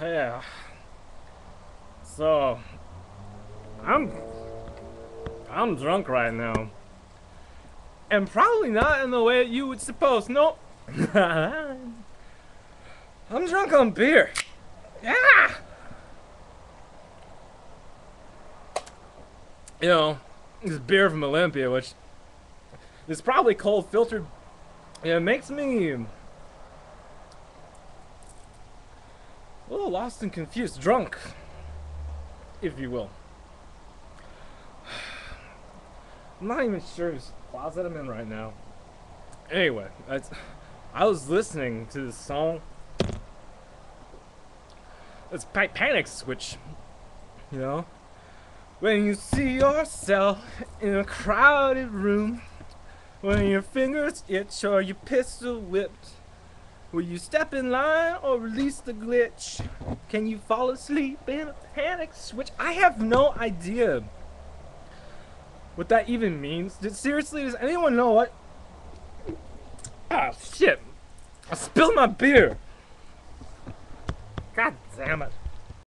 yeah. So, I'm, I'm drunk right now. And probably not in the way you would suppose. Nope. I'm drunk on beer. Yeah. You know, this beer from Olympia, which is probably cold filtered. Yeah, it makes me a little lost and confused, drunk, if you will. I'm not even sure whose closet I'm in right now. Anyway, I, was listening to this song. It's pa- Panic Switch, you know? When you see yourself in a crowded room, when your fingers itch or your pistol whipped, will you step in line or release the glitch? Can you fall asleep in a panic switch? I have no idea what that even means. Did, seriously, does anyone know what? Ah, shit. I spilled my beer. God damn it.